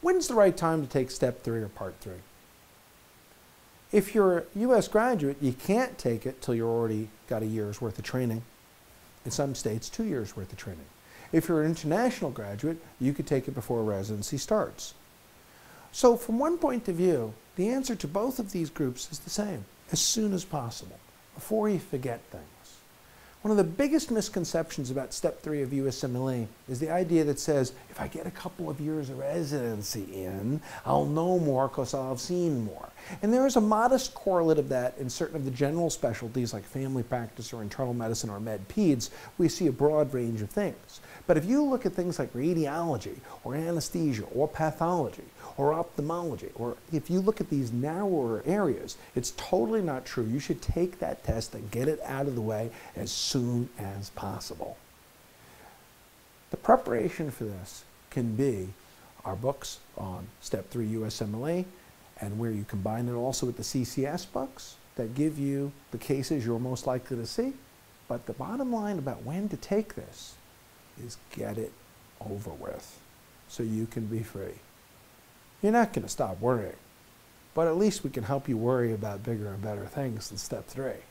When's the right time to take step three or part three? If you're a U.S. graduate, you can't take it till you're already got a year's worth of training. In some states, two years worth of training. If you're an international graduate, you could take it before residency starts. So from one point of view, the answer to both of these groups is the same, as soon as possible, before you forget things. One of the biggest misconceptions about step three of USMLE is the idea that says, if I get a couple of years of residency in, I'll know more because I'll have seen more. And there is a modest correlate of that in certain of the general specialties like family practice or internal medicine or med peds. We see a broad range of things. But if you look at things like radiology or anesthesia or pathology or ophthalmology, or if you look at these narrower areas, it's totally not true. You should take that test and get it out of the way as soon as possible. The preparation for this can be our books on Step 3 USMLE and where you combine it also with the CCS books that give you the cases you're most likely to see. But the bottom line about when to take this is get it over with so you can be free. You're not going to stop worrying, but at least we can help you worry about bigger and better things than step three.